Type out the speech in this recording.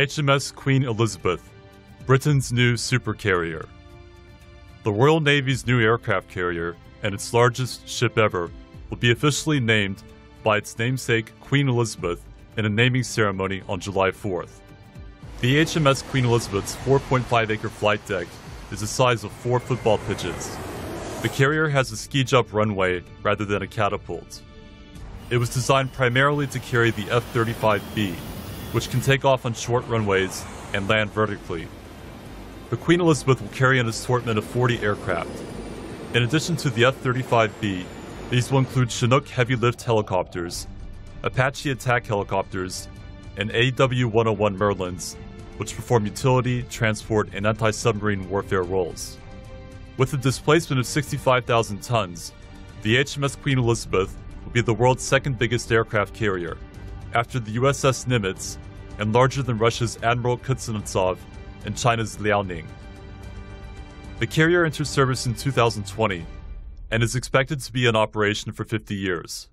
HMS Queen Elizabeth, Britain's new supercarrier. The Royal Navy's new aircraft carrier and its largest ship ever will be officially named by its namesake Queen Elizabeth in a naming ceremony on July 4th. The HMS Queen Elizabeth's 4.5 acre flight deck is the size of four football pitches. The carrier has a ski jump runway rather than a catapult. It was designed primarily to carry the F 35B, which can take off on short runways and land vertically. The Queen Elizabeth will carry an assortment of 40 aircraft. In addition to the F 35B, these will include Chinook heavy lift helicopters, Apache attack helicopters, and AW 101 Merlins, which perform utility, transport, and anti submarine warfare roles. With a displacement of 65,000 tons, the HMS Queen Elizabeth will be the world's second biggest aircraft carrier, after the USS Nimitz and larger than Russia's Admiral Kuznetsov and China's Liaoning. The carrier entered service in 2020 and is expected to be in operation for 50 years.